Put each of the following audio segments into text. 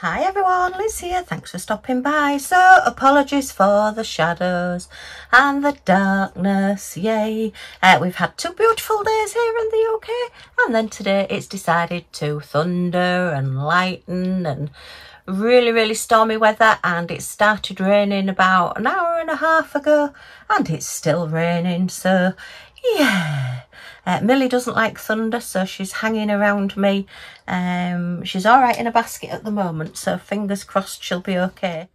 Hi everyone, Liz here. Thanks for stopping by. So, apologies for the shadows and the darkness. Yay. Uh, we've had two beautiful days here in the UK, and then today it's decided to thunder and lighten and really, really stormy weather. And it started raining about an hour and a half ago, and it's still raining. So, yeah. Uh, Millie doesn't like thunder, so she's hanging around me. Um, she's all right in a basket at the moment, so fingers crossed she'll be okay.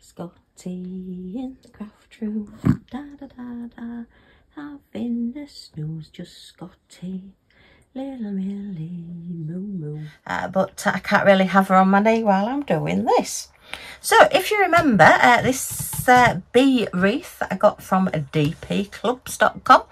Scotty in the craft room, da da da da, having a snooze, just Scotty. Little Millie, moo moo. Uh, but I can't really have her on my knee while I'm doing this. So if you remember uh, this uh, bee wreath that I got from dpclubs.com,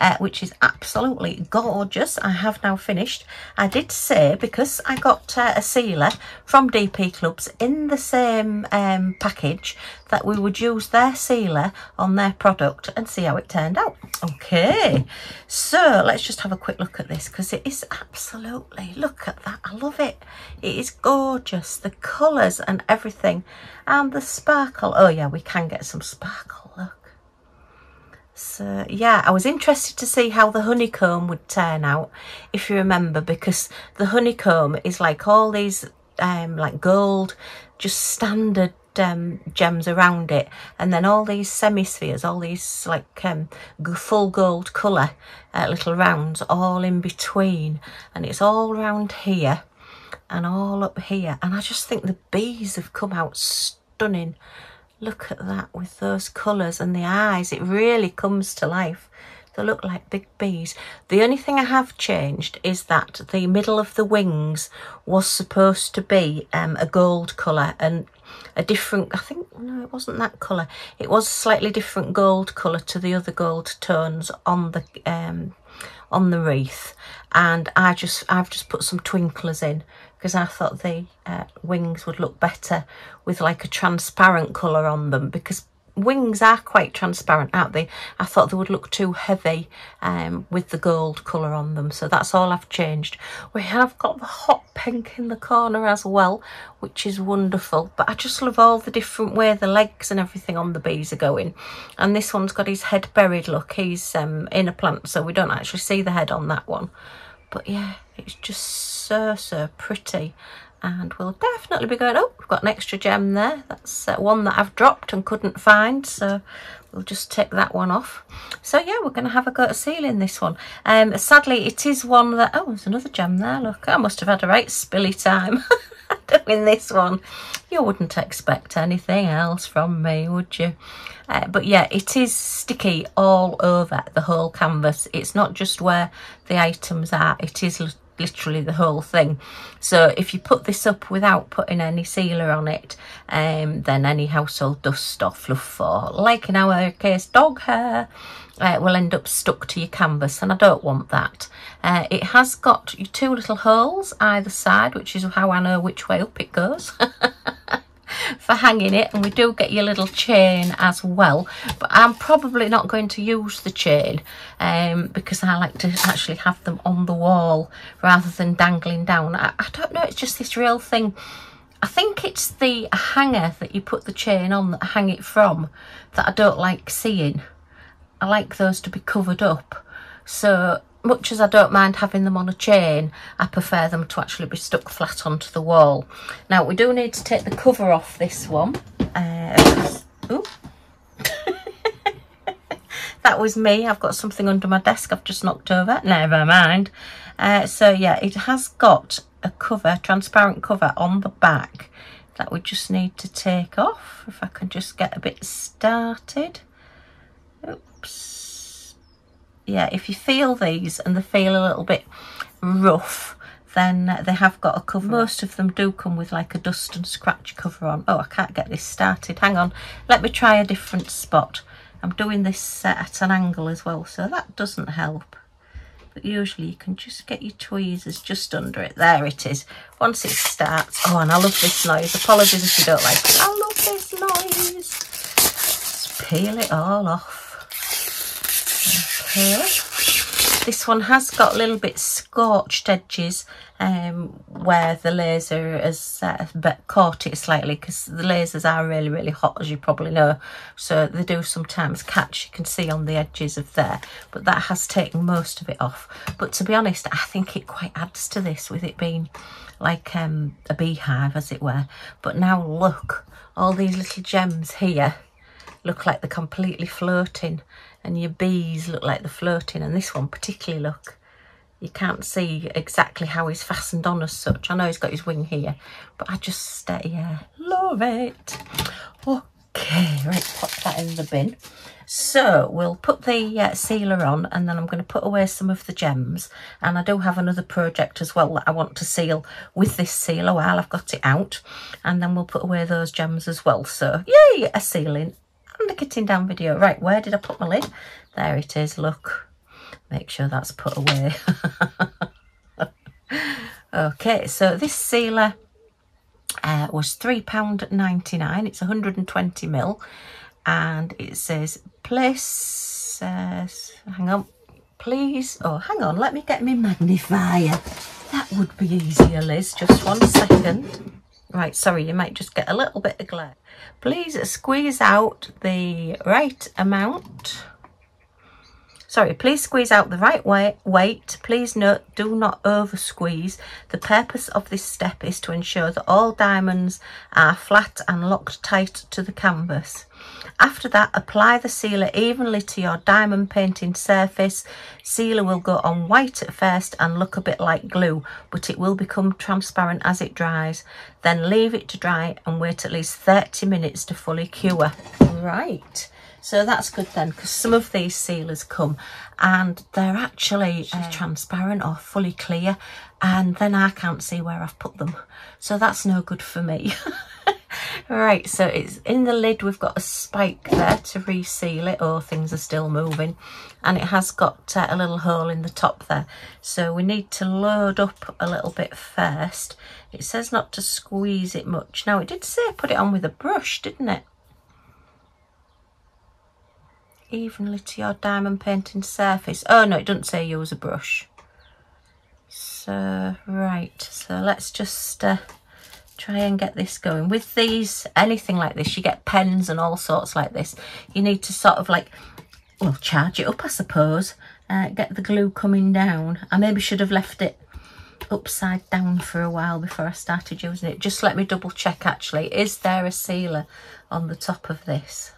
uh, which is absolutely gorgeous. I have now finished. I did say because I got uh, a sealer from DP Clubs in the same um, package that we would use their sealer on their product and see how it turned out. Okay, so let's just have a quick look at this because it is absolutely, look at that, I love it. It is gorgeous, the colours and everything and the sparkle. Oh yeah, we can get some sparkle, look. So yeah, I was interested to see how the honeycomb would turn out, if you remember, because the honeycomb is like all these um, like gold, just standard um, gems around it and then all these semispheres all these like um, full gold colour uh, little rounds all in between and it's all around here and all up here and I just think the bees have come out stunning look at that with those colours and the eyes it really comes to life they look like big bees. The only thing I have changed is that the middle of the wings was supposed to be um, a gold colour and a different, I think, no, it wasn't that colour. It was slightly different gold colour to the other gold tones on the um, on the wreath. And I just, I've just put some twinklers in because I thought the uh, wings would look better with like a transparent colour on them because wings are quite transparent aren't they? I thought they would look too heavy um, with the gold color on them so that's all i've changed. We have got the hot pink in the corner as well which is wonderful but i just love all the different way the legs and everything on the bees are going. And this one's got his head buried look he's um, in a plant so we don't actually see the head on that one. But yeah it's just so so pretty. And we'll definitely be going oh we've got an extra gem there. That's uh, one that I've dropped and couldn't find so we'll just take that one off. So yeah we're going to have a go at sealing this one. Um sadly it is one that oh there's another gem there look. I must have had a right spilly time doing this one. You wouldn't expect anything else from me would you? Uh, but yeah it is sticky all over the whole canvas. It's not just where the items are. It is literally the whole thing so if you put this up without putting any sealer on it um, then any household dust or fluff or like in our case dog hair uh, will end up stuck to your canvas and I don't want that. Uh, it has got two little holes either side which is how I know which way up it goes. for hanging it and we do get your little chain as well. But I'm probably not going to use the chain um, because I like to actually have them on the wall rather than dangling down. I, I don't know it's just this real thing. I think it's the hanger that you put the chain on that hang it from that I don't like seeing. I like those to be covered up. So much as I don't mind having them on a chain, I prefer them to actually be stuck flat onto the wall. Now, we do need to take the cover off this one. Uh, that was me. I've got something under my desk I've just knocked over. Never mind. Uh, so, yeah, it has got a cover, transparent cover on the back that we just need to take off. If I can just get a bit started. Oops yeah, if you feel these and they feel a little bit rough, then they have got a cover. Most of them do come with like a dust and scratch cover on. Oh, I can't get this started. Hang on. Let me try a different spot. I'm doing this at an angle as well, so that doesn't help. But usually you can just get your tweezers just under it. There it is. Once it starts. Oh, and I love this noise. Apologies if you don't like it. I love this noise. Just peel it all off. Okay. This one has got a little bit scorched edges um, where the laser has uh, caught it slightly because the lasers are really, really hot, as you probably know. So they do sometimes catch, you can see on the edges of there, but that has taken most of it off. But to be honest, I think it quite adds to this with it being like um, a beehive, as it were. But now look, all these little gems here look like they're completely floating and your bees look like they're floating and this one particularly look you can't see exactly how he's fastened on as such. I know he's got his wing here but I just stay yeah. Love it. Okay right pop that in the bin. So we'll put the uh, sealer on and then I'm going to put away some of the gems. And I do have another project as well that I want to seal with this sealer while I've got it out. And then we'll put away those gems as well. So yay a sealing and a kitting down video. Right, where did I put my lid? There it is, look. Make sure that's put away. okay, so this sealer uh, was £3.99. It's 120 mil, and it says place, uh, hang on, please. Oh, hang on, let me get my magnifier. That would be easier, Liz. Just one second. Right, sorry, you might just get a little bit of glare. Please squeeze out the right amount. Sorry, please squeeze out the right way, weight. Please note, do not over squeeze. The purpose of this step is to ensure that all diamonds are flat and locked tight to the canvas. After that, apply the sealer evenly to your diamond painting surface. Sealer will go on white at first and look a bit like glue, but it will become transparent as it dries. Then leave it to dry and wait at least 30 minutes to fully cure. Right. So that's good then, because some of these sealers come and they're actually uh, transparent or fully clear, and then I can't see where I've put them. So that's no good for me. right so it's in the lid. We've got a spike there to reseal it or oh, things are still moving. And it has got uh, a little hole in the top there. So we need to load up a little bit first. It says not to squeeze it much. Now it did say put it on with a brush didn't it? Evenly to your diamond painting surface. Oh no it doesn't say use a brush. So right so let's just uh, try and get this going. With these, anything like this, you get pens and all sorts like this. You need to sort of like, well, charge it up, I suppose. Uh, get the glue coming down. I maybe should have left it upside down for a while before I started using it. Just let me double check actually. Is there a sealer on the top of this?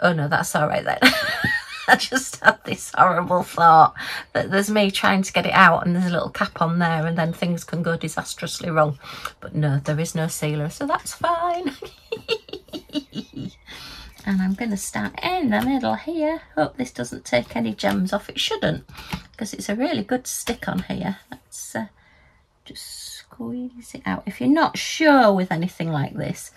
Oh no, that's all right then. I just had this horrible thought that there's me trying to get it out and there's a little cap on there and then things can go disastrously wrong. But no, there is no sealer, so that's fine. and I'm going to start in the middle here. Hope this doesn't take any gems off. It shouldn't, because it's a really good stick on here. Let's uh, just squeeze it out. If you're not sure with anything like this,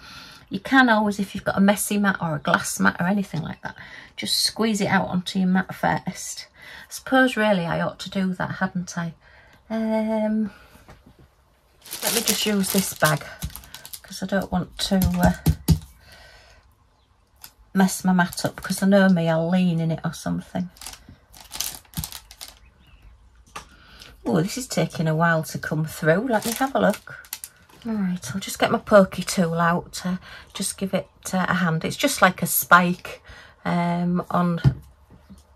you can always, if you've got a messy mat or a glass mat or anything like that, just squeeze it out onto your mat first. I suppose really I ought to do that, hadn't I? Um, let me just use this bag because I don't want to uh, mess my mat up because I know me, I'll lean in it or something. Oh, this is taking a while to come through. Let me have a look. Right, I'll just get my pokey tool out to just give it uh, a hand. It's just like a spike um, on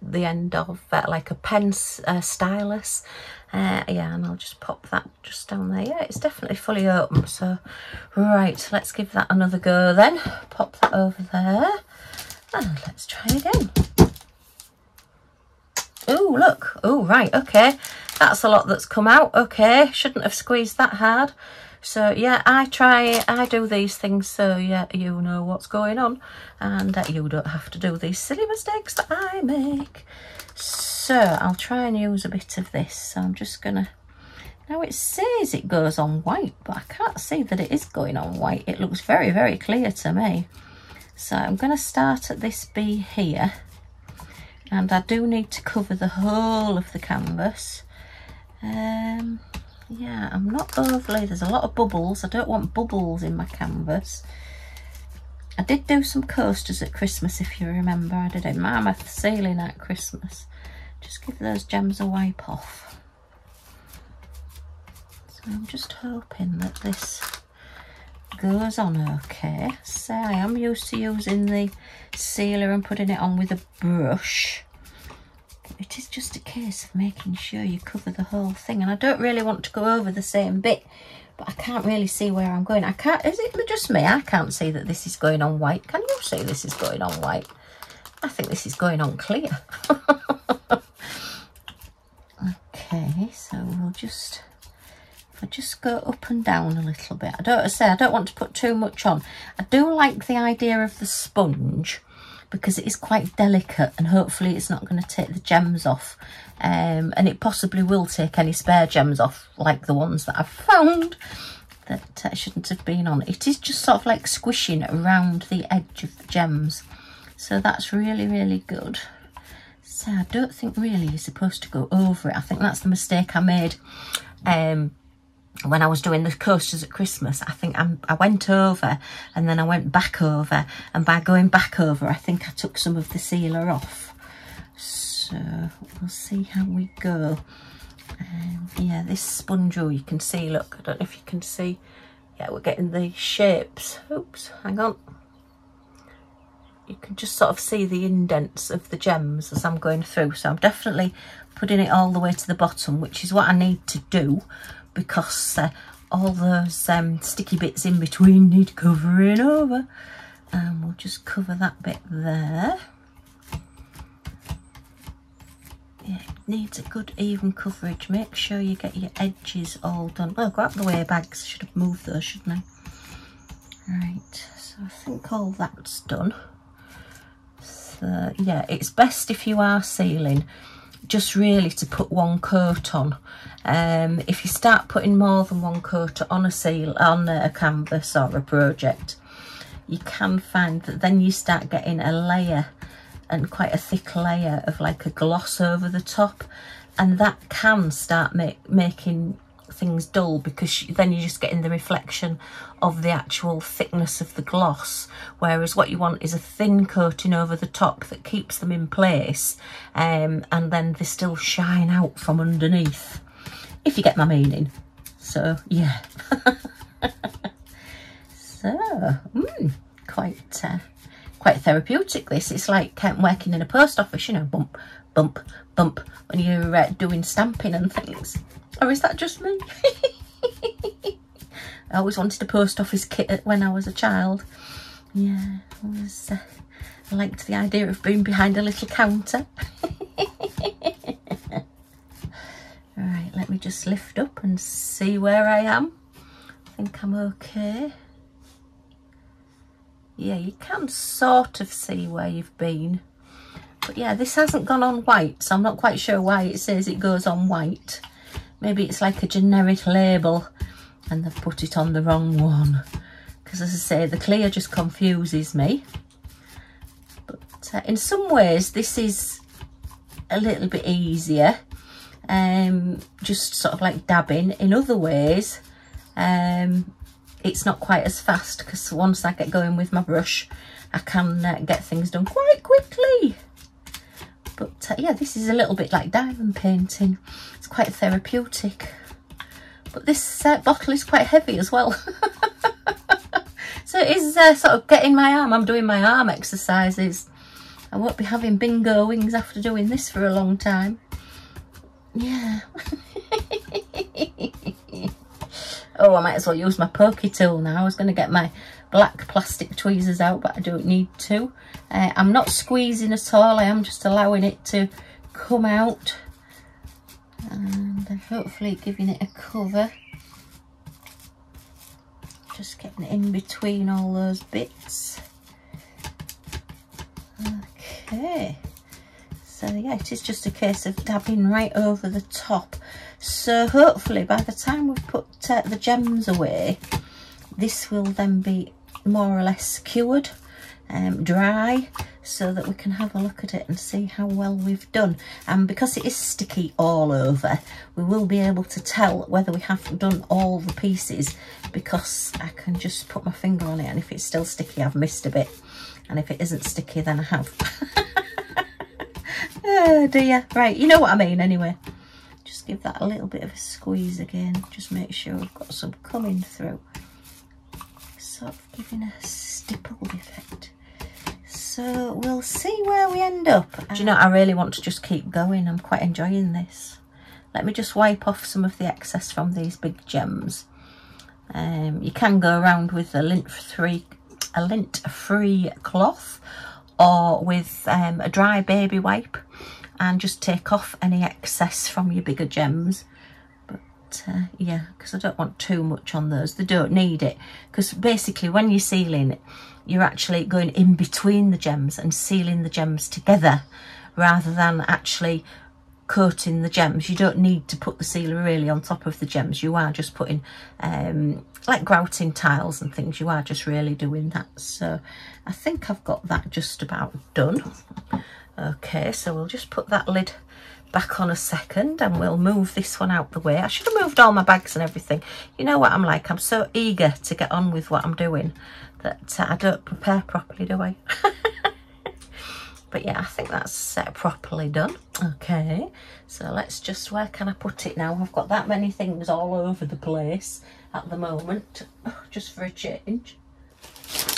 the end of uh, like a pen uh, stylus. Uh, yeah, and I'll just pop that just down there. Yeah, it's definitely fully open. So, right, let's give that another go then. Pop that over there. And let's try again. Oh, look. Oh, right, okay. That's a lot that's come out. Okay, shouldn't have squeezed that hard. So yeah, I try, I do these things so yeah, you know what's going on and uh, you don't have to do these silly mistakes that I make. So I'll try and use a bit of this. So I'm just gonna, now it says it goes on white, but I can't see that it is going on white. It looks very, very clear to me. So I'm gonna start at this bee here and I do need to cover the whole of the canvas. Um, yeah, I'm not overly, there's a lot of bubbles. I don't want bubbles in my canvas. I did do some coasters at Christmas, if you remember. I did a mammoth sailing at Christmas. just give those gems a wipe off. So I'm just hoping that this goes on okay. So I am used to using the sealer and putting it on with a brush. It is just a case of making sure you cover the whole thing. And I don't really want to go over the same bit, but I can't really see where I'm going. I can't, is it just me? I can't see that this is going on white. Can you see this is going on white? I think this is going on clear. okay, so we'll just I just go up and down a little bit. I don't say I don't want to put too much on. I do like the idea of the sponge because it is quite delicate and hopefully it's not going to take the gems off. Um, and it possibly will take any spare gems off like the ones that I've found that uh, shouldn't have been on. It is just sort of like squishing around the edge of the gems. So that's really, really good. So I don't think really you're supposed to go over it. I think that's the mistake I made um, when I was doing the coasters at Christmas, I think I'm, i went over and then I went back over. And by going back over, I think I took some of the sealer off. So we'll see how we go. Um, yeah, this sponge, you can see, look, I don't know if you can see. Yeah, we're getting the shapes. Oops, hang on. You can just sort of see the indents of the gems as I'm going through. So I'm definitely putting it all the way to the bottom, which is what I need to do because uh, all those um, sticky bits in between need covering over. And we'll just cover that bit there. Yeah, it needs a good even coverage. Make sure you get your edges all done. Oh out the way bags. Should have moved those shouldn't I? Right so I think all that's done. So yeah it's best if you are sealing just really to put one coat on. Um, if you start putting more than one coat on a seal on a canvas or a project you can find that then you start getting a layer and quite a thick layer of like a gloss over the top. And that can start make, making things dull because then you're just getting the reflection of the actual thickness of the gloss. Whereas what you want is a thin coating over the top that keeps them in place um, and then they still shine out from underneath if you get my meaning. So yeah. So mm, quite uh, quite therapeutic this. It's like um, working in a post office you know bump bump bump when you're uh, doing stamping and things or is that just me? I always wanted a post office kit when I was a child. Yeah, I, uh, liked the idea of being behind a little counter. Right, let me just lift up and see where I am. I think I'm okay. Yeah, you can sort of see where you've been. But yeah, this hasn't gone on white, so I'm not quite sure why it says it goes on white. Maybe it's like a generic label and they've put it on the wrong one. Because as I say, the clear just confuses me. But uh, in some ways, this is a little bit easier. Um, just sort of like dabbing. In other ways, um, it's not quite as fast because once I get going with my brush, I can uh, get things done quite quickly. Uh, yeah, this is a little bit like diamond painting. It's quite therapeutic. But this uh, bottle is quite heavy as well. so it is uh, sort of getting my arm. I'm doing my arm exercises. I won't be having bingo wings after doing this for a long time. Yeah. oh, I might as well use my pokey tool now. I was going to get my black plastic tweezers out, but I don't need to. Uh, I'm not squeezing at all. I am just allowing it to come out and hopefully giving it a cover. Just getting it in between all those bits. Okay. So yeah, it is just a case of dabbing right over the top. So hopefully by the time we've put uh, the gems away, this will then be more or less cured, um, dry, so that we can have a look at it and see how well we've done. And because it is sticky all over, we will be able to tell whether we have done all the pieces because I can just put my finger on it and if it's still sticky, I've missed a bit. And if it isn't sticky, then I have. Oh dear. Right, you know what I mean anyway. Just give that a little bit of a squeeze again. Just make sure we've got some coming through. Sort of giving a stippled effect. So we'll see where we end up. Do you know, I really want to just keep going. I'm quite enjoying this. Let me just wipe off some of the excess from these big gems. Um, you can go around with a lint free, a lint free cloth or with um, a dry baby wipe and just take off any excess from your bigger gems. Uh, yeah, because I don't want too much on those. They don't need it. Because basically when you're sealing you're actually going in between the gems and sealing the gems together rather than actually coating the gems. You don't need to put the sealer really on top of the gems. You are just putting um, like grouting tiles and things. You are just really doing that. So I think I've got that just about done. Okay so we'll just put that lid back on a second and we'll move this one out the way. I should have moved all my bags and everything. You know what I'm like I'm so eager to get on with what I'm doing that uh, I don't prepare properly do I? But yeah I think that's uh, properly done. Okay so let's just where can I put it now? I've got that many things all over the place at the moment. Just for a change.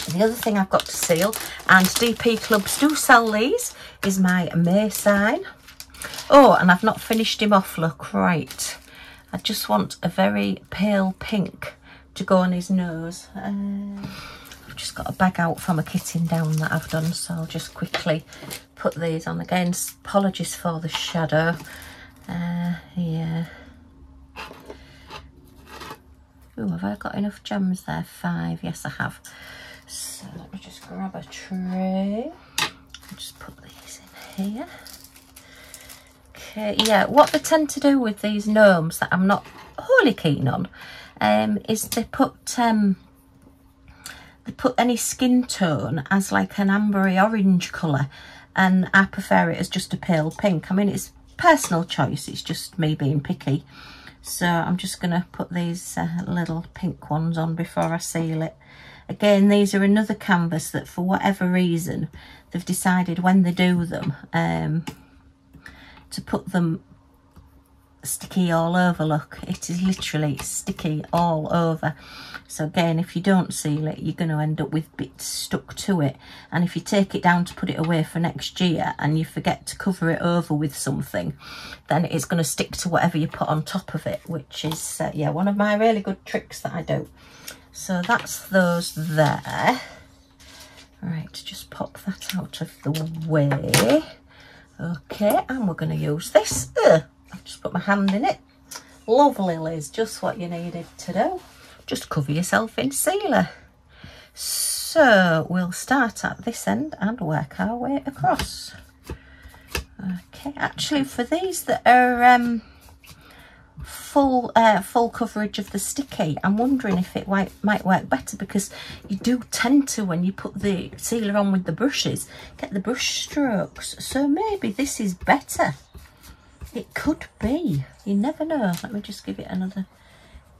The other thing I've got to seal and DP clubs do sell these is my May sign oh and I've not finished him off look right I just want a very pale pink to go on his nose uh, I've just got a bag out from a kitting down that I've done so I'll just quickly put these on again apologies for the shadow uh, yeah Oh, have I got enough gems there? Five. Yes, I have. So let me just grab a tray. I'll just put these in here. Okay, yeah, what they tend to do with these gnomes that I'm not wholly keen on um, is they put um, they put any skin tone as like an ambery orange colour and I prefer it as just a pale pink. I mean, it's personal choice. It's just me being picky. So I'm just going to put these uh, little pink ones on before I seal it. Again, these are another canvas that for whatever reason, they've decided when they do them um, to put them sticky all over look. It is literally sticky all over. So again if you don't seal it you're going to end up with bits stuck to it. And if you take it down to put it away for next year and you forget to cover it over with something then it's going to stick to whatever you put on top of it which is uh, yeah one of my really good tricks that I do. So that's those there. Right just pop that out of the way okay and we're going to use this uh, I've just put my hand in it. Lovely, Liz, just what you needed to do. Just cover yourself in sealer. So we'll start at this end and work our way across. Okay, actually for these that are um, full uh, full coverage of the sticky, I'm wondering if it might, might work better because you do tend to, when you put the sealer on with the brushes, get the brush strokes. So maybe this is better. It could be. You never know. Let me just give it another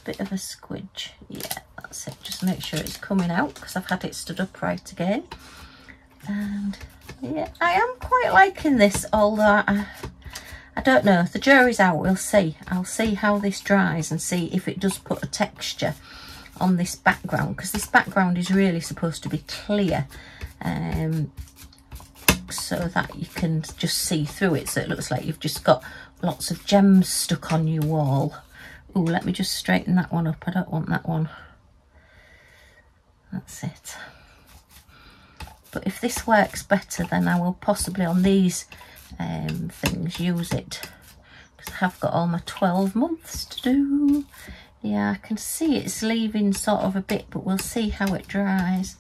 bit of a squidge. Yeah, that's it. Just make sure it's coming out because I've had it stood upright again. And yeah, I am quite liking this, although I, I don't know. The jury's out. We'll see. I'll see how this dries and see if it does put a texture on this background because this background is really supposed to be clear. Um, so that you can just see through it so it looks like you've just got lots of gems stuck on your wall oh let me just straighten that one up I don't want that one that's it but if this works better then I will possibly on these um, things use it because I have got all my 12 months to do yeah I can see it's leaving sort of a bit but we'll see how it dries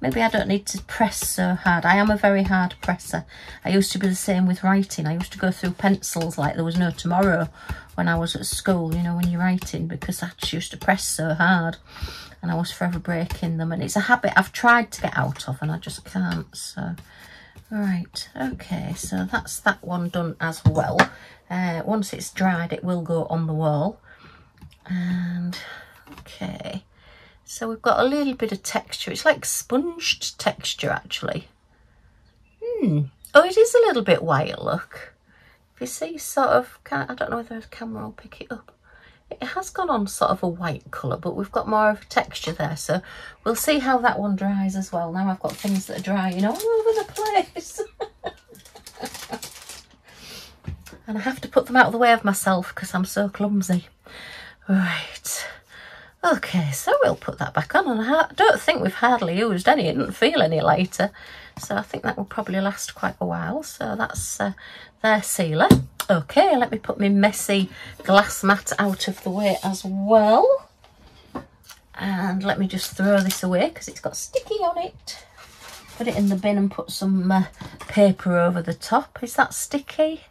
Maybe I don't need to press so hard. I am a very hard presser. I used to be the same with writing. I used to go through pencils like there was no tomorrow when I was at school, you know, when you're writing, because I just used to press so hard and I was forever breaking them. And it's a habit I've tried to get out of and I just can't. So, right, okay, so that's that one done as well. Uh, once it's dried, it will go on the wall. And, okay. So we've got a little bit of texture. It's like sponged texture, actually. Hmm, Oh, it is a little bit white, look. If you see sort of, I don't know whether a camera will pick it up. It has gone on sort of a white colour, but we've got more of a texture there. So we'll see how that one dries as well. Now I've got things that are drying all over the place. and I have to put them out of the way of myself because I'm so clumsy. Right. Okay, so we'll put that back on. And I don't think we've hardly used any. It didn't feel any lighter. So I think that will probably last quite a while. So that's uh, their sealer. Okay, let me put my messy glass mat out of the way as well. And let me just throw this away because it's got sticky on it. Put it in the bin and put some uh, paper over the top. Is that sticky?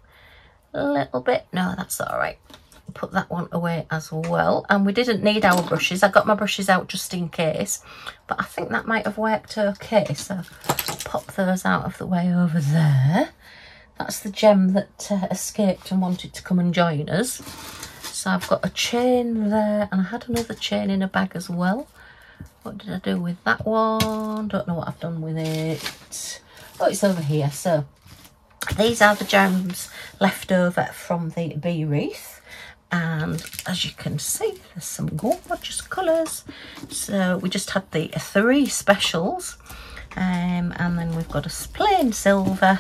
A little bit. No, that's all right. Put that one away as well. And we didn't need our brushes. I got my brushes out just in case. But I think that might have worked okay. So pop those out of the way over there. That's the gem that uh, escaped and wanted to come and join us. So I've got a chain there and I had another chain in a bag as well. What did I do with that one? Don't know what I've done with it. Oh, it's over here. So these are the gems left over from the bee wreath. And as you can see, there's some gorgeous colours. So we just had the three specials. Um, and then we've got a plain silver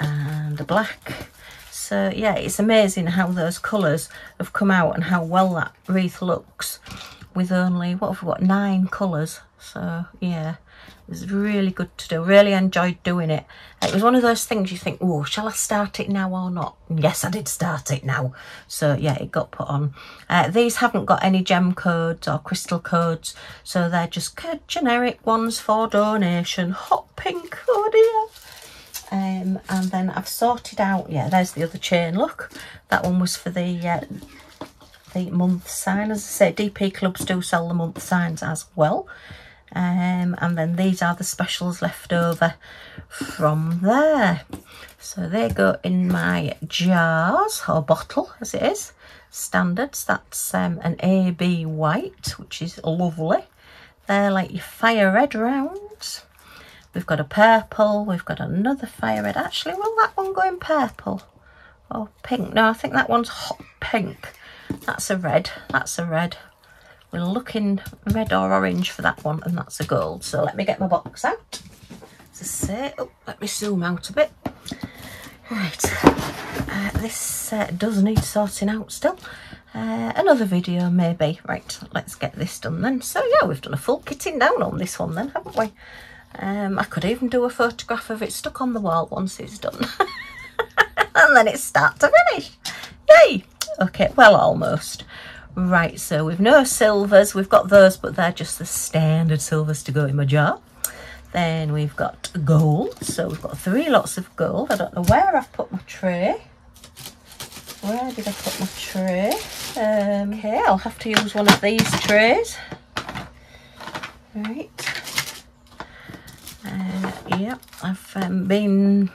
and a black. So yeah it's amazing how those colours have come out and how well that wreath looks with only what have we got nine colours. So yeah it was really good to do. Really enjoyed doing it. It was one of those things you think oh shall i start it now or not? And yes i did start it now. So yeah it got put on. Uh, these haven't got any gem codes or crystal codes so they're just generic ones for donation. Hot pink and then I've sorted out, yeah, there's the other chain, look. That one was for the uh, the month sign. As I say, DP clubs do sell the month signs as well. Um, and then these are the specials left over from there. So they go in my jars, or bottle as it is, standards. That's um, an AB white, which is lovely. They're like your fire red rounds. We've got a purple, we've got another fire red. Actually, will that one go in purple or pink? No, I think that one's hot pink. That's a red, that's a red. We're looking red or orange for that one, and that's a gold. So let me get my box out. Say, oh, let me zoom out a bit. Right, uh, this uh, does need sorting out still. Uh, another video maybe. Right, let's get this done then. So yeah, we've done a full kitting down on this one then, haven't we? Um, I could even do a photograph of it stuck on the wall once it's done. and then it's start to finish. Yay! Okay, well, almost. Right, so we've no silvers. We've got those, but they're just the standard silvers to go in my jar. Then we've got gold. So we've got three lots of gold. I don't know where I've put my tray. Where did I put my tray? Um, okay, I'll have to use one of these trays. Right. Yeah, I've um, been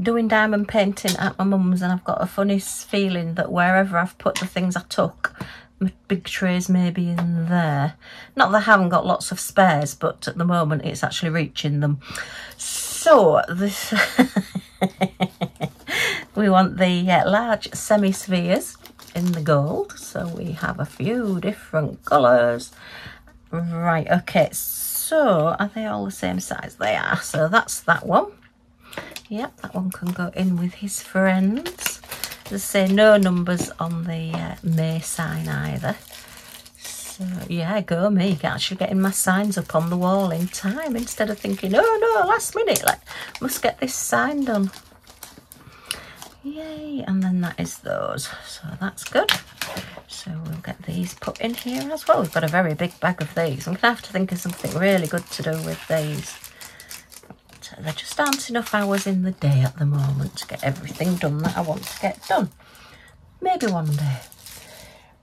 doing diamond painting at my mum's and I've got a funny feeling that wherever I've put the things I took, my big trays may be in there. Not that I haven't got lots of spares, but at the moment it's actually reaching them. So, this we want the uh, large semi-spheres in the gold. So we have a few different colours. Right, okay, so are they all the same size? They are. So that's that one. Yep, that one can go in with his friends. As say, no numbers on the uh, May sign either. So yeah, go me. Actually getting my signs up on the wall in time instead of thinking, oh no, last minute, like, must get this sign done. Yay, and then that is those. So that's good. So we'll get these put in here as well. We've got a very big bag of these. I'm going to have to think of something really good to do with these. But there just aren't enough hours in the day at the moment to get everything done that I want to get done. Maybe one day.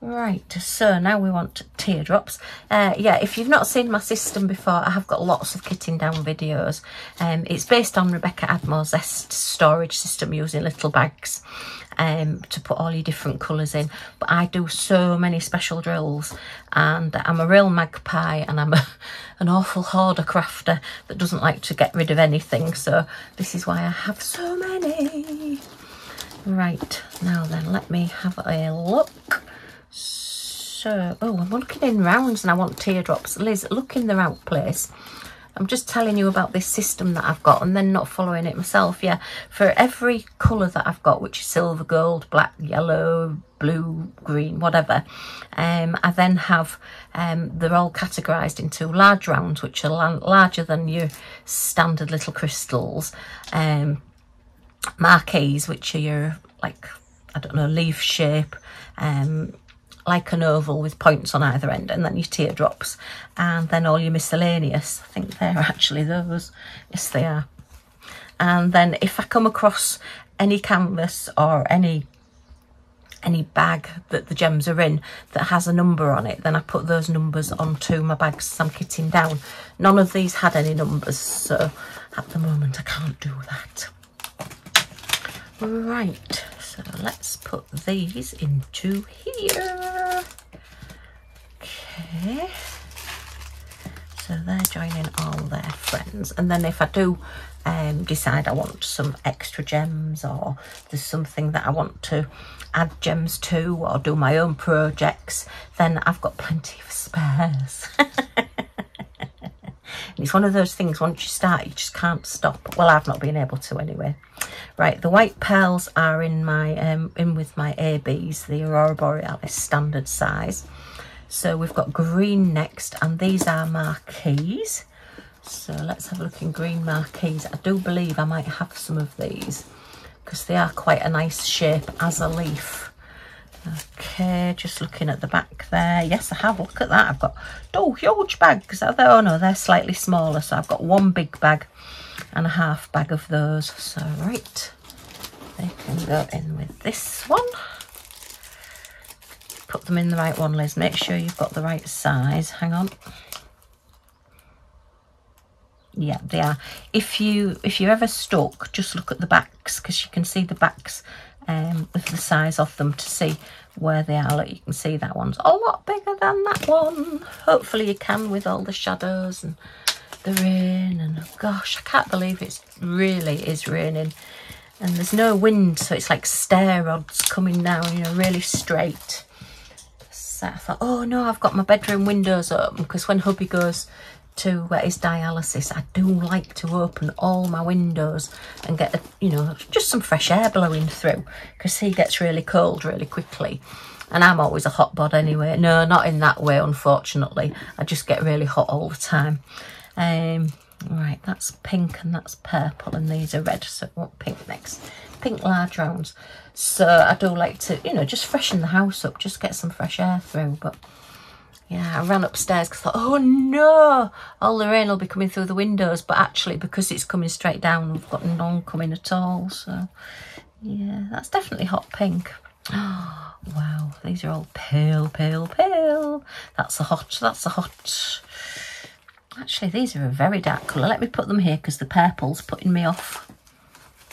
Right, so now we want teardrops. Uh, yeah, if you've not seen my system before, I have got lots of kitting down videos. Um, it's based on Rebecca Admore's Zest storage system using little bags um, to put all your different colours in. But I do so many special drills and I'm a real magpie and I'm a, an awful hoarder crafter that doesn't like to get rid of anything. So this is why I have so many. Right, now then, let me have a look. So, oh, I'm looking in rounds and I want teardrops. Liz, look in the right place. I'm just telling you about this system that I've got and then not following it myself. Yeah, for every colour that I've got, which is silver, gold, black, yellow, blue, green, whatever, um, I then have, um, they're all categorised into large rounds, which are larger than your standard little crystals. Um, marquees, which are your, like, I don't know, leaf shape, um, like an oval with points on either end and then your teardrops. And then all your miscellaneous. I think they're actually those. Yes they are. And then if I come across any canvas or any any bag that the gems are in that has a number on it then I put those numbers onto my bags I'm kitting down. None of these had any numbers so at the moment I can't do that. Right so let's put these into here. Okay. So they're joining all their friends. And then if I do um, decide I want some extra gems or there's something that I want to add gems to or do my own projects, then I've got plenty of spares. It's one of those things, once you start, you just can't stop. Well, I've not been able to anyway. Right, the white pearls are in my um, in with my ABs, the Aurora Borealis standard size. So we've got green next, and these are marquees. So let's have a look in green marquees. I do believe I might have some of these because they are quite a nice shape as a leaf. Okay, just looking at the back there. Yes, I have. Look at that. I've got oh huge bags. Oh no, they're slightly smaller. So I've got one big bag and a half bag of those. So right, they can go in with this one. Put them in the right one, Liz. Make sure you've got the right size. Hang on. Yeah, they are. If you if you're ever stuck, just look at the backs because you can see the backs um, with the size of them to see where they are. Look, you can see that one's a lot bigger than that one. Hopefully you can with all the shadows and the rain. And gosh, I can't believe it really is raining. And there's no wind, so it's like stair rods coming down, you know, really straight. So I thought, oh no, I've got my bedroom windows open because when hubby goes to uh, his dialysis, I do like to open all my windows and get, a, you know, just some fresh air blowing through because he gets really cold really quickly. And I'm always a hot bod anyway. No, not in that way, unfortunately. I just get really hot all the time. Um, right, that's pink and that's purple and these are red. So want pink next. Pink large rounds. So I do like to, you know, just freshen the house up, just get some fresh air through. But yeah, I ran upstairs because I thought, oh no, all the rain will be coming through the windows. But actually, because it's coming straight down, we've got none coming at all. So, yeah, that's definitely hot pink. Oh, wow, these are all pale, pale, pale. That's a hot, that's a hot. Actually, these are a very dark colour. Let me put them here because the purple's putting me off.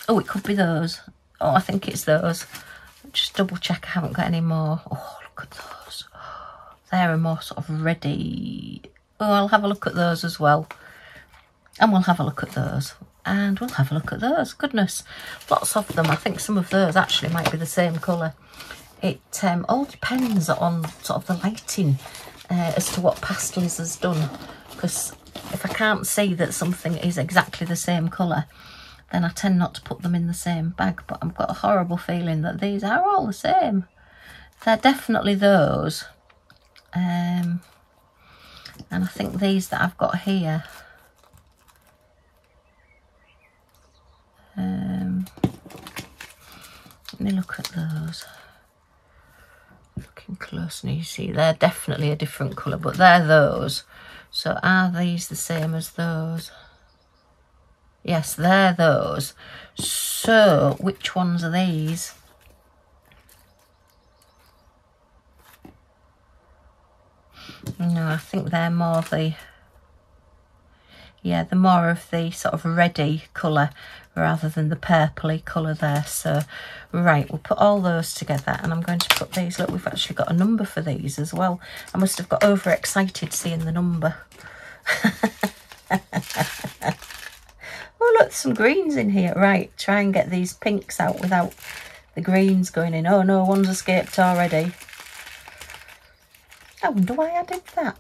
Oh, it could be those. Oh, I think it's those. Just double check I haven't got any more. Oh, look at those they're more sort of ready. Oh, I'll have a look at those as well. And we'll have a look at those. And we'll have a look at those. Goodness, lots of them. I think some of those actually might be the same colour. It um, all depends on sort of the lighting uh, as to what Pastels has done. Because if I can't see that something is exactly the same colour, then I tend not to put them in the same bag. But I've got a horrible feeling that these are all the same. They're definitely those. Um, and I think these that I've got here um, let me look at those. Looking close and you see they're definitely a different colour but they're those. So are these the same as those? Yes they're those. So which ones are these No, I think they're more the yeah, the more of the sort of reddy colour rather than the purpley colour there. So, right, we'll put all those together and I'm going to put these. Look, we've actually got a number for these as well. I must have got overexcited seeing the number. oh, look, some greens in here. Right, try and get these pinks out without the greens going in. Oh, no, one's escaped already. I wonder why I did that.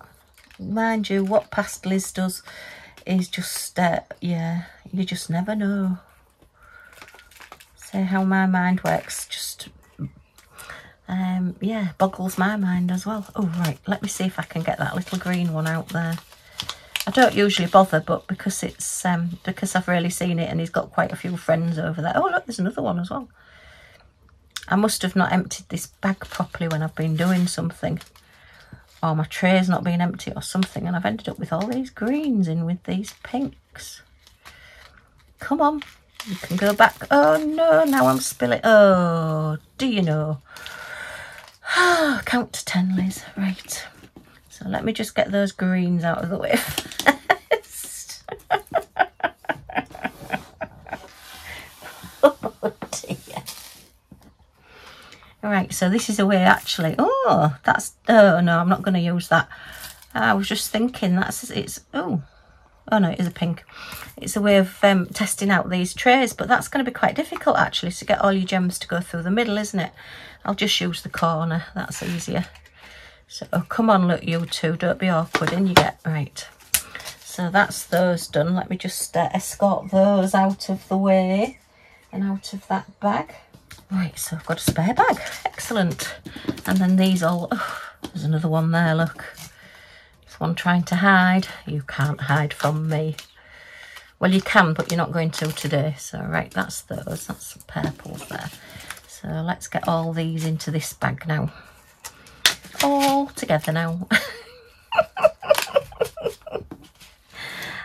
Mind you, what past Liz does is just, uh, yeah, you just never know. Say how my mind works, just, um, yeah, boggles my mind as well. Oh, right, let me see if I can get that little green one out there. I don't usually bother, but because it's, um, because I've really seen it and he's got quite a few friends over there. Oh, look, there's another one as well. I must have not emptied this bag properly when I've been doing something or my tray's not being empty or something and I've ended up with all these greens in with these pinks. Come on, you can go back. Oh no, now I'm spilling. Oh, do you know? Count to ten, Liz. Right. So let me just get those greens out of the way first. oh dear. Right, so this is a way actually. Oh, that's, oh no, I'm not going to use that. I was just thinking that's, it's, oh, oh no, it is a pink. It's a way of um, testing out these trays, but that's going to be quite difficult actually to get all your gems to go through the middle, isn't it? I'll just use the corner, that's easier. So oh, come on, look, you two, don't be awkward, in you get, right. So that's those done. Let me just uh, escort those out of the way and out of that bag. Right, so I've got a spare bag. Excellent. And then these all... Oh, there's another one there, look. There's one trying to hide. You can't hide from me. Well, you can, but you're not going to today. So, right, that's those. That's some purples there. So let's get all these into this bag now. All together now.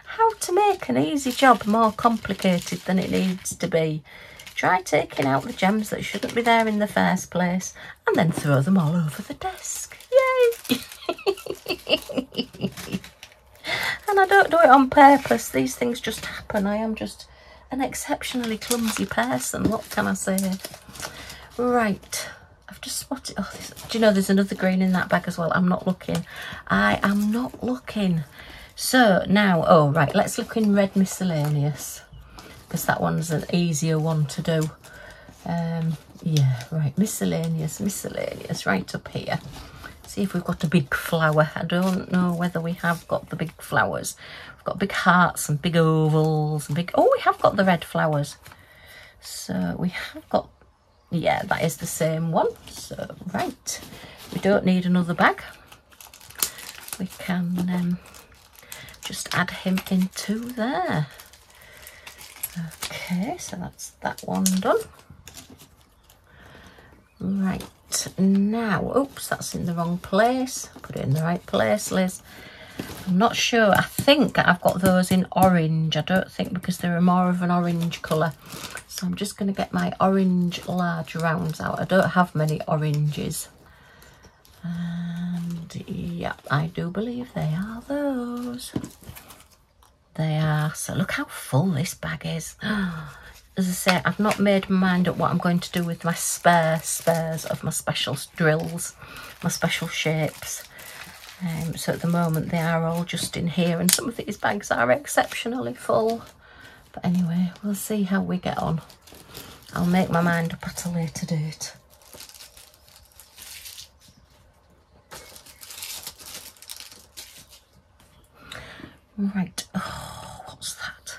How to make an easy job more complicated than it needs to be. Try taking out the gems that shouldn't be there in the first place and then throw them all over the desk. Yay! and I don't do it on purpose. These things just happen. I am just an exceptionally clumsy person. What can I say? Right. I've just spotted... Oh, this, do you know there's another green in that bag as well? I'm not looking. I am not looking. So now, oh, right, let's look in red miscellaneous because that one's an easier one to do. Um, yeah, right, miscellaneous, miscellaneous, right up here. See if we've got a big flower. I don't know whether we have got the big flowers. We've got big hearts and big ovals and big... Oh, we have got the red flowers. So we have got... Yeah, that is the same one. So, right. We don't need another bag. We can um, just add him into there. Okay, so that's that one done. Right, now, oops, that's in the wrong place. Put it in the right place, Liz. I'm not sure. I think I've got those in orange. I don't think because they're more of an orange colour. So I'm just going to get my orange large rounds out. I don't have many oranges. And yeah, I do believe they are those. They are. So look how full this bag is. As I say, I've not made my mind up what I'm going to do with my spare spares of my special drills, my special shapes. Um, so at the moment they are all just in here and some of these bags are exceptionally full. But anyway, we'll see how we get on. I'll make my mind up at a later date. Right. Oh, what's that?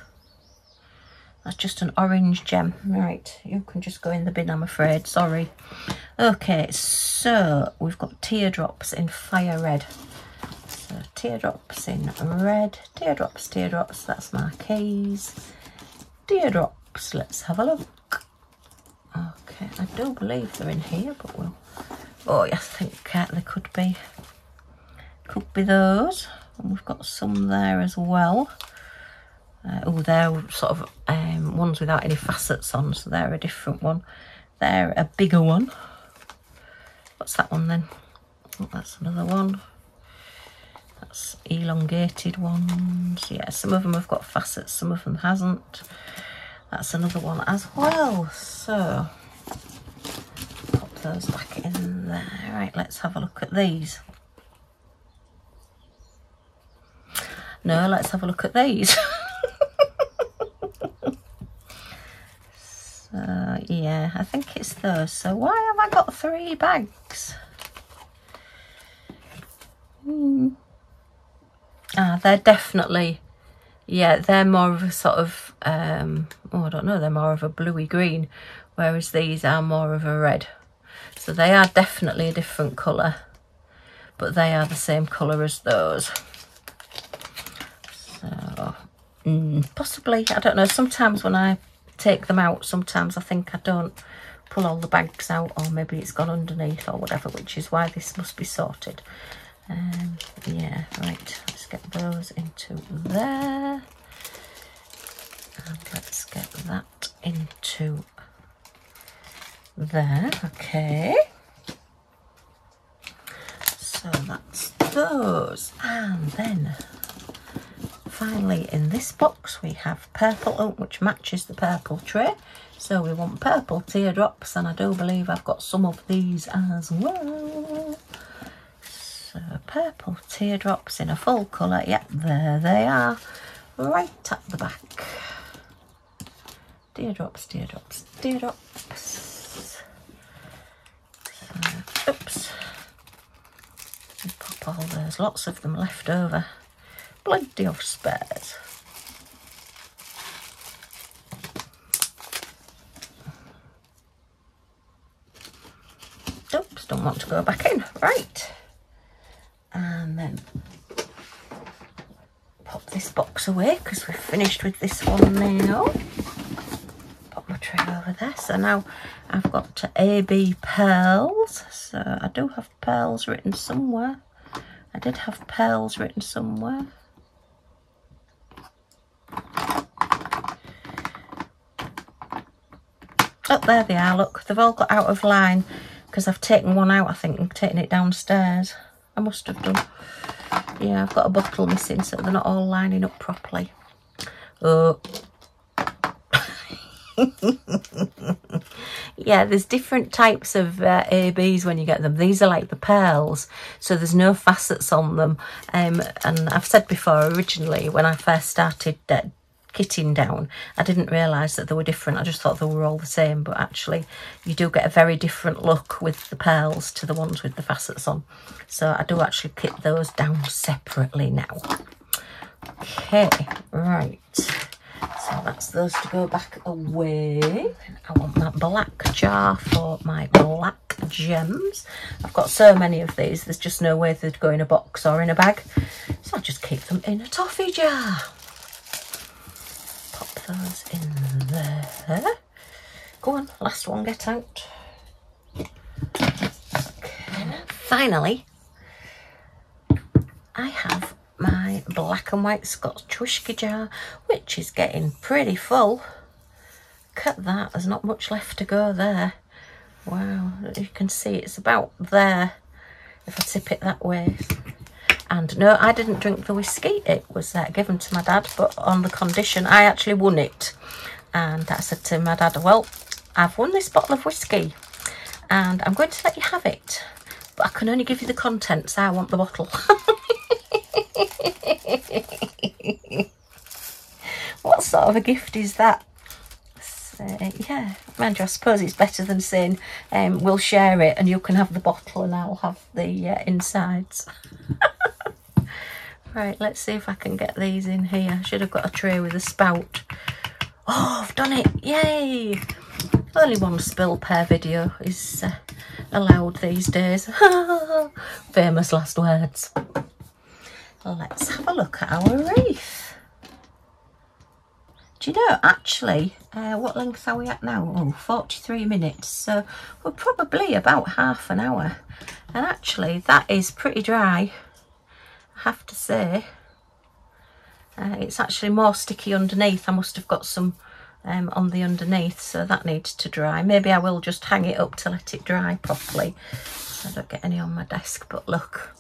That's just an orange gem. Right. You can just go in the bin, I'm afraid. Sorry. Okay, so we've got teardrops in fire red. So teardrops in red. Teardrops, teardrops. That's my keys. Teardrops. Let's have a look. Okay, I do believe they're in here, but we'll... Oh, I think uh, they could be. Could be those and we've got some there as well uh, oh they're sort of um, ones without any facets on so they're a different one they're a bigger one what's that one then oh, that's another one That's elongated ones. Yeah, some of them have got facets, some of them hasn't. That's another one as well. So, pop those back in there. Right, let's have a look at these. No, let's have a look at these. so, yeah, I think it's those. So why have I got three bags? Hmm. Ah, they're definitely, yeah, they're more of a sort of, um, oh, I don't know, they're more of a bluey green, whereas these are more of a red. So they are definitely a different colour, but they are the same colour as those. So, mm, possibly, I don't know, sometimes when I take them out, sometimes I think I don't pull all the bags out or maybe it's gone underneath or whatever, which is why this must be sorted. Um, yeah, right, let's get those into there. And let's get that into there, okay. So that's those. And then finally in this box we have purple oak which matches the purple tray. So we want purple teardrops and I do believe I've got some of these as well. So purple teardrops in a full colour. Yep there they are. Right at the back. Teardrops teardrops teardrops. So, oops. Pop all those lots of them left over plenty of spares. Oops, don't want to go back in. Right. And then pop this box away because we've finished with this one now. Pop my tray over there. So now I've got to AB pearls. So I do have pearls written somewhere. I did have pearls written somewhere. Oh, there they are, look. They've all got out of line because I've taken one out, I think, and taken it downstairs. I must have done. Yeah, I've got a bottle missing, so they're not all lining up properly. Oh. yeah, there's different types of uh, ABs when you get them. These are like the pearls, so there's no facets on them. Um, and I've said before, originally, when I first started uh, kitting down. I didn't realise that they were different. I just thought they were all the same, but actually you do get a very different look with the pearls to the ones with the facets on. So I do actually kit those down separately now. Okay, right. So that's those to go back away. I want that black jar for my black gems. I've got so many of these, there's just no way they'd go in a box or in a bag. So I'll just keep them in a toffee jar those in there. Go on, last one, get out. Okay. Finally, I have my black and white Scotch whiskey jar, which is getting pretty full. At that, there's not much left to go there. Wow, you can see it's about there if I tip it that way. And no, I didn't drink the whiskey. It was uh, given to my dad, but on the condition I actually won it. And I said to my dad, well, I've won this bottle of whiskey and I'm going to let you have it. But I can only give you the contents. I want the bottle. what sort of a gift is that? So, yeah, mind you, I suppose it's better than saying um, we'll share it and you can have the bottle and I'll have the uh, insides. Right, let's see if I can get these in here. I Should have got a tray with a spout. Oh, I've done it. Yay. Only one spill per video is uh, allowed these days. Famous last words. Let's have a look at our wreath. You know, actually, uh, what length are we at now? Oh, 43 minutes. So we're probably about half an hour. And actually, that is pretty dry. I have to say. Uh, it's actually more sticky underneath. I must have got some um, on the underneath, so that needs to dry. Maybe I will just hang it up to let it dry properly so I don't get any on my desk. But look,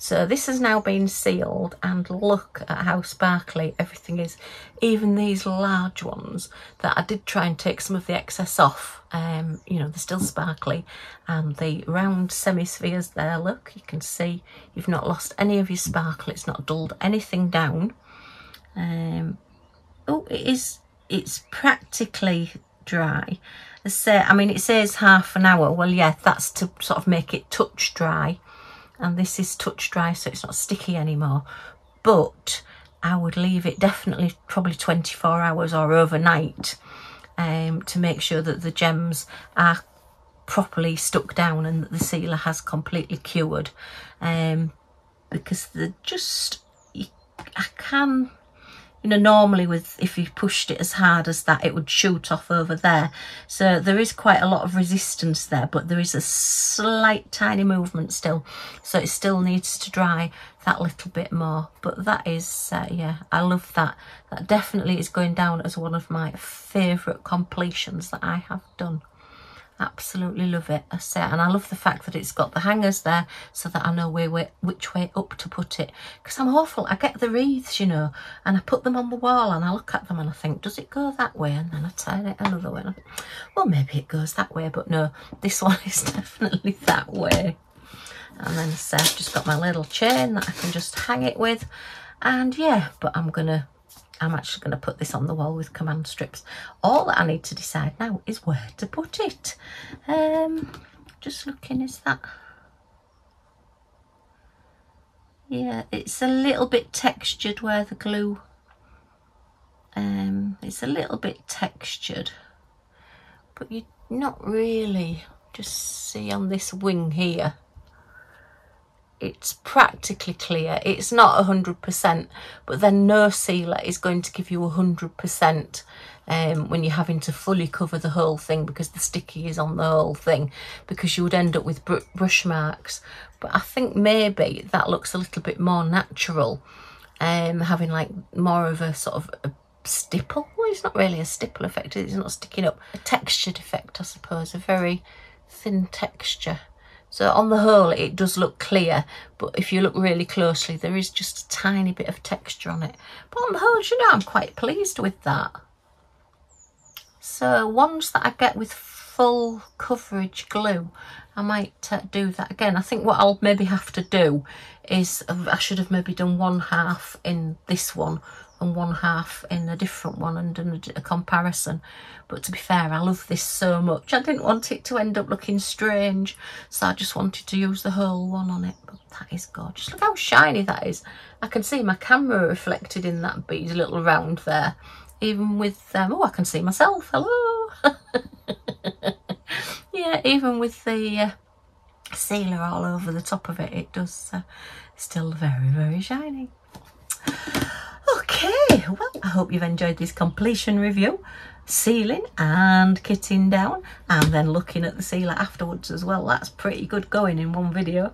So this has now been sealed and look at how sparkly everything is. Even these large ones that I did try and take some of the excess off, um, you know, they're still sparkly. And the round semi-spheres there, look, you can see you've not lost any of your sparkle. It's not dulled anything down. Um, oh, it is, it's practically dry. I say, I mean, it says half an hour. Well, yeah, that's to sort of make it touch dry and this is touch dry so it's not sticky anymore. But I would leave it definitely probably 24 hours or overnight um, to make sure that the gems are properly stuck down and that the sealer has completely cured. Um, because they're just I can you know normally with if you pushed it as hard as that it would shoot off over there. So there is quite a lot of resistance there but there is a slight tiny movement still. So it still needs to dry that little bit more. But that is uh, yeah I love that. That definitely is going down as one of my favorite completions that I have done absolutely love it I say. And I love the fact that it's got the hangers there so that I know where, which way up to put it. Because I'm awful I get the wreaths you know and I put them on the wall and I look at them and I think does it go that way? And then I turn it another way well maybe it goes that way but no this one is definitely that way. And then so I've just got my little chain that I can just hang it with. And yeah but I'm gonna I'm actually going to put this on the wall with command strips. All that I need to decide now is where to put it. Um, just looking, is that... Yeah, it's a little bit textured where the glue... Um, it's a little bit textured. But you're not really... Just see on this wing here it's practically clear. It's not 100%, but then no sealer is going to give you 100% um, when you're having to fully cover the whole thing because the sticky is on the whole thing because you would end up with br brush marks. But I think maybe that looks a little bit more natural, um, having like more of a sort of a stipple. Well, it's not really a stipple effect, it's not sticking up. A textured effect, I suppose, a very thin texture. So on the whole, it does look clear, but if you look really closely, there is just a tiny bit of texture on it. But on the whole, you know, I'm quite pleased with that. So ones that I get with full coverage glue, I might uh, do that again. I think what I'll maybe have to do is, I should have maybe done one half in this one and one half in a different one and done a, comparison. But to be fair, I love this so much. I didn't want it to end up looking strange, so I just wanted to use the whole one on it. But that is gorgeous. Look how shiny that is. I can see my camera reflected in that bead a little round there. Even with, um, oh, I can see myself. Hello. yeah, even with the uh, sealer all over the top of it, it does uh, still very, very shiny. Okay, well, I hope you've enjoyed this completion review. Sealing and kitting down and then looking at the sealer afterwards as well. That's pretty good going in one video.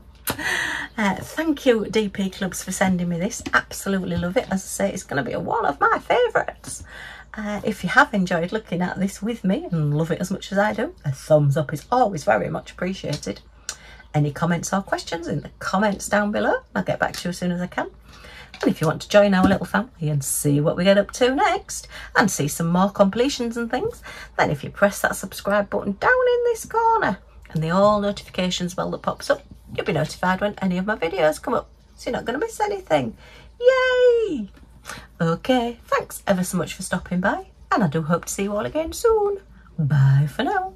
Uh, thank you DP Clubs for sending me this. Absolutely love it. As I say, it's going to be one of my favourites. Uh, if you have enjoyed looking at this with me and love it as much as I do, a thumbs up is always very much appreciated. Any comments or questions in the comments down below. I'll get back to you as soon as I can. And if you want to join our little family and see what we get up to next and see some more completions and things, then if you press that subscribe button down in this corner and the all notifications bell that pops up, you'll be notified when any of my videos come up. So you're not going to miss anything. Yay! Okay, thanks ever so much for stopping by and I do hope to see you all again soon. Bye for now.